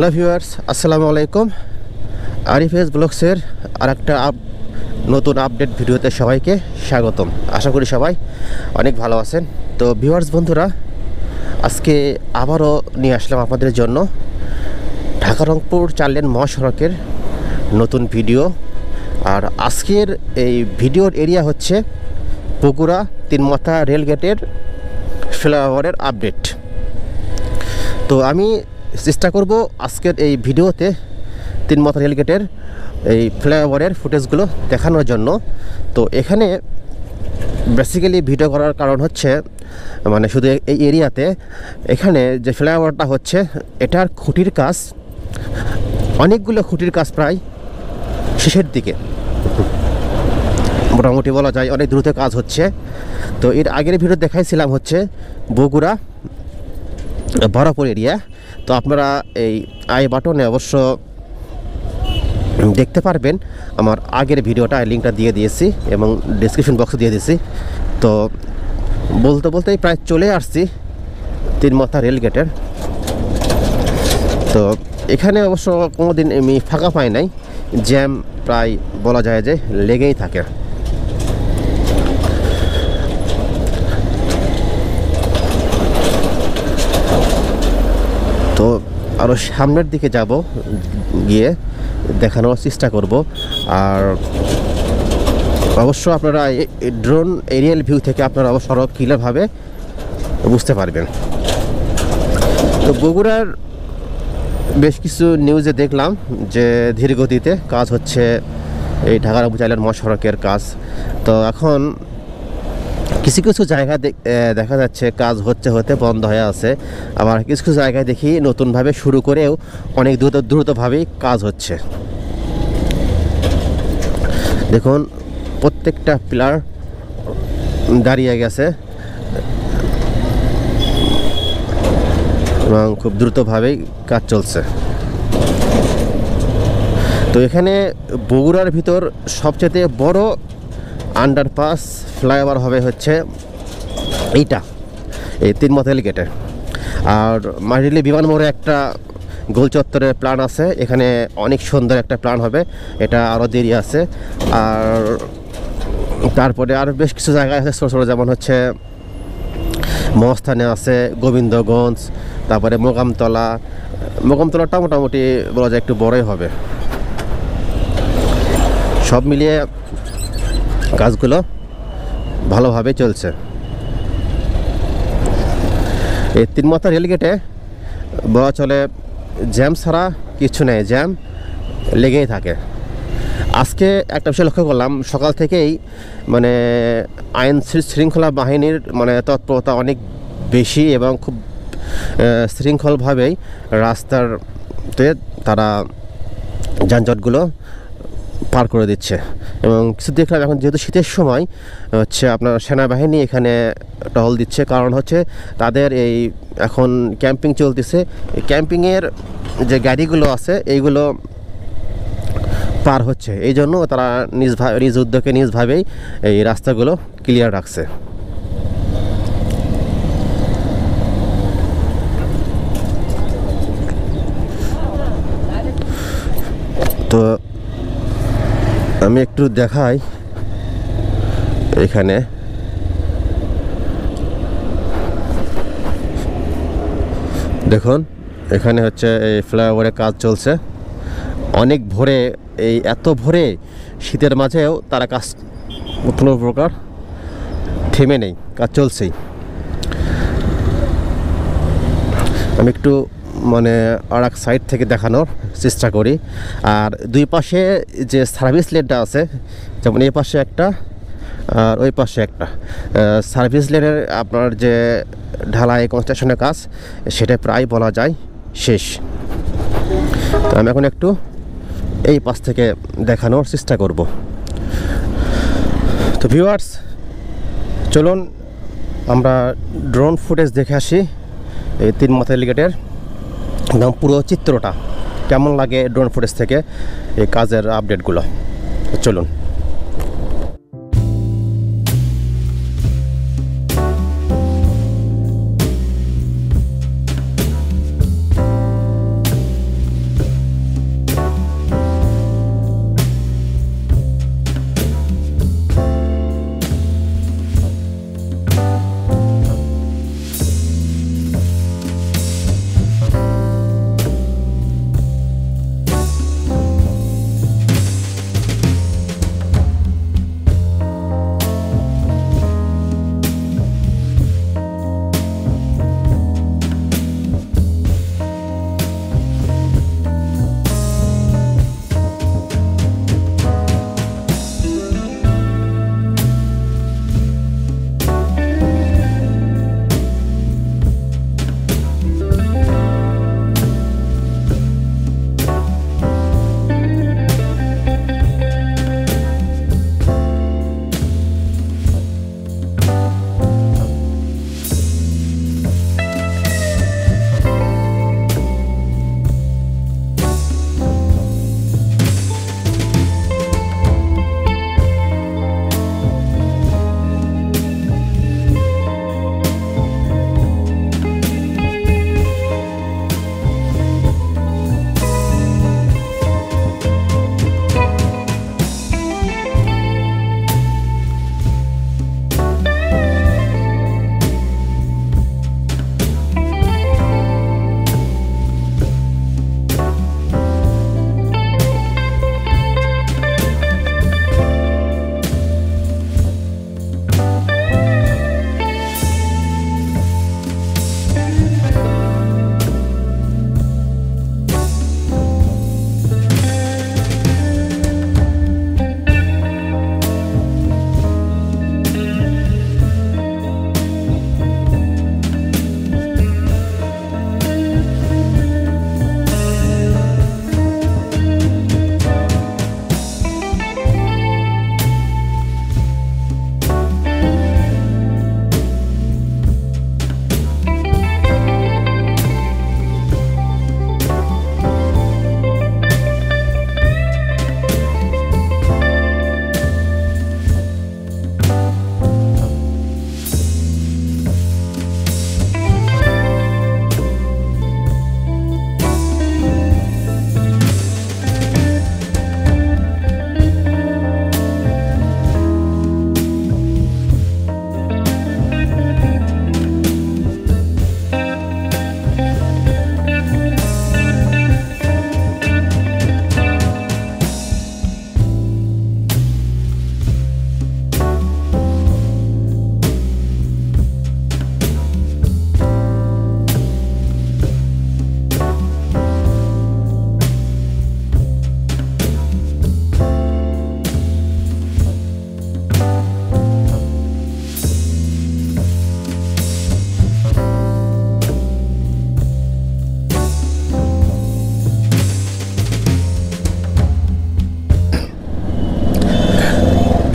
Hello viewers, আসসালামু আলাইকুম। আরিফেস ব্লগসের আর একটা আপ নতুন আপডেট ভিডিওতে সবাইকে স্বাগতম। আশা করি সবাই অনেক ভালো আছেন। তো ভিউয়ার্স, বন্ধুরা, আজকে আবারও নিয়ে আসলাম আপনাদের জন্য ঢাকা রংপুর চার লেন মহাসড়কের নতুন ভিডিও। আর আজকের এই ভিডিওর এরিয়া হচ্ছে বগুড়া তিনমাথা রেলগেটের ফ্লাইওভারের আপডেট। তো আমি চেষ্টা করব আজকের এই ভিডিওতে তিন মাথা রেলগেটের এই ফ্লাইওভারের ফুটেজগুলো দেখানোর জন্য। তো এখানে বেসিক্যালি ভিডিও করার কারণ হচ্ছে মানে শুধু এই এরিয়াতে এখানে যে ফ্লাইওভারটা হচ্ছে, এটার খুঁটির কাজ, অনেকগুলো খুঁটির কাজ প্রায় শেষের দিকে। মোটামুটি বলা যায় অনেক দ্রুত কাজ হচ্ছে। তো এর আগের ভিডিও দেখাইছিলাম হচ্ছে বগুড়া বরাপুর এরিয়া। তো আপনারা এই আই বাটনে অবশ্য দেখতে পারবেন। আমার আগের ভিডিওটা লিঙ্কটা দিয়ে দিয়েছি এবং ডিসক্রিপশন বক্সে দিয়ে দিয়েছি। তো বলতে বলতেই প্রায় চলে আসছি তিন মাথা রেল গেটের। তো এখানে অবশ্য কোনো দিন আমি ফাঁকা পাই নাই। জ্যাম প্রায় বলা যায় যে লেগেই থাকে। তো আরও সামনের দিকে যাব, গিয়ে দেখানোর চেষ্টা করব। আর অবশ্য আপনারা ড্রোন এরিয়াল ভিউ থেকে আপনারা অবশ্য আরও ক্লিয়ারভাবে বুঝতে পারবেন। তো বগুড়ার বেশ কিছু নিউজে দেখলাম যে ধীর গতিতে কাজ হচ্ছে, এই ঢাকার উপজেলার মহাসড়কের কাজ। তো এখন কিছু কিছু জায়গা দেখা যাচ্ছে কাজ হচ্ছে হতে বন্ধ হয়ে আছে। আবার কিছু কিছু জায়গায় দেখি নতুনভাবে শুরু করেও অনেক দ্রুত দ্রুতভাবেই কাজ হচ্ছে। দেখুন, প্রত্যেকটা পিলার দাঁড়িয়ে গেছে। এবং খুব দ্রুতভাবেই কাজ চলছে। তো এখানে বগুড়ার ভিতর সবচেয়ে বড় আন্ডারপাস ফ্লাইওভার হবে হচ্ছে এইটা, এই তিন মতেল গেটে আর মারিলি বিমান মোড়ে একটা গোল চত্বরের প্ল্যান আছে, এখানে অনেক সুন্দর একটা প্ল্যান হবে, এটা আরও দেরি আছে। আর তারপরে আরও বেশ কিছু জায়গা আছে, ছোটো ছোটো যেমন হচ্ছে মহাস্থানে আছে গোবিন্দগঞ্জ, তারপরে মোকামতলা মোকামতলাটা মোটামুটি বলা যায় একটু বড়ই হবে। সব মিলিয়ে কাজগুলো ভালোভাবে চলছে। এই তিন মাথা রেলগেটে বলা চলে, জ্যাম ছাড়া কিছু নেই, জ্যাম লেগেই থাকে। আজকে একটা বিষয় লক্ষ্য করলাম, সকাল থেকেই মানে আইন শৃঙ্খলা বাহিনীর মানে তৎপরতা অনেক বেশি এবং খুব শৃঙ্খলভাবেই রাস্তার তারা যানজটগুলো পার করে দিচ্ছে। এবং কিছু দেখলাম, এখন যেহেতু শীতের সময়, হচ্ছে আপনার সেনাবাহিনী এখানে টহল দিচ্ছে। কারণ হচ্ছে তাদের এই এখন ক্যাম্পিং চলতেছে। এই ক্যাম্পিংয়ের যে গাড়িগুলো আছে, এইগুলো পার হচ্ছে। এই জন্য তারা নিজ নিজ উদ্যোগে নিজভাবেই এই রাস্তাগুলো ক্লিয়ার রাখছে। তো আমি একটু দেখাই এখানে। দেখুন, এখানে হচ্ছে এই ফ্লাইওভারের কাজ চলছে। অনেক ভোরে, এই এত ভোরে শীতের মাঝেও তারা কাজ কোনো প্রকার থেমে নেই, কাজ চলছেই। আমি একটু মানে আর এক সাইড থেকে দেখানোর। চেষ্টা করি। আর দুই পাশে যে সার্ভিস লেনটা আছে, যেমন এই পাশে একটা আর ওই পাশে একটা। সার্ভিস লেনের আপনার যে ঢালাই কনস্ট্রাকশনের কাজ, সেটা প্রায় বলা যায় শেষ। তো আমি এখন একটু এই পাশ থেকে দেখানোর চেষ্টা করব। তো ভিউয়ার্স চলুন আমরা ড্রোন ফুটেজ দেখে আসি। এই তিন মাথা লিগেটের একদম পুরো চিত্রটা। কেমন লাগে ড্রোন ফুটেজ থেকে? এই কাজের আপডেটগুলো চলুন।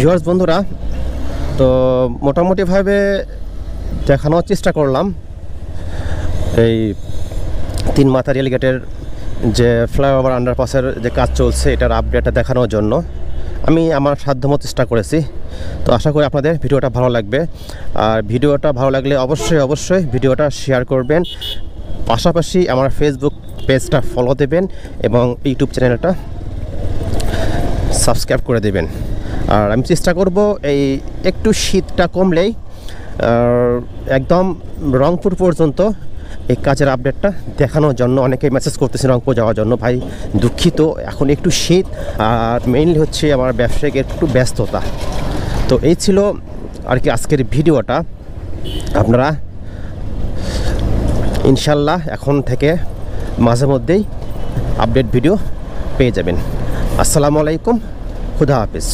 ভিউয়ার্স বন্ধুরা, তো মোটামুটিভাবে দেখানোর চেষ্টা করলাম। এই তিন মাথা রেলগেটের যে ফ্লাইওভার আন্ডারপাসের যে কাজ চলছে, এটার আপডেটটা দেখানোর জন্য আমি আমার সাধ্যমতো চেষ্টা করেছি। তো আশা করি আপনাদের ভিডিওটা ভালো লাগবে। আর ভিডিওটা ভালো লাগলে অবশ্যই অবশ্যই ভিডিওটা শেয়ার করবেন। পাশাপাশি আমার ফেসবুক পেজটা ফলো দেবেন এবং ইউটিউব চ্যানেলটা সাবস্ক্রাইব করে দেবেন। আর আমি চেষ্টা করব এই একটু শীতটা কমলেই একদম রংপুর পর্যন্ত এই কাজের আপডেটটা দেখানোর জন্য অনেকেই মেসেজ করতেছে রংপুর যাওয়ার জন্য। ভাই, দুঃখিত, এখন একটু শীত, আর মেইনলি হচ্ছে আমার ব্যবসায়িক একটু ব্যস্ততা। তো এই ছিল আর কি আজকের ভিডিওটা। আপনারা ইনশাল্লাহ এখন থেকে মাঝে মধ্যেই আপডেট ভিডিও পেয়ে যাবেন। আসসালামু আলাইকুম, খুদা হাফিজ।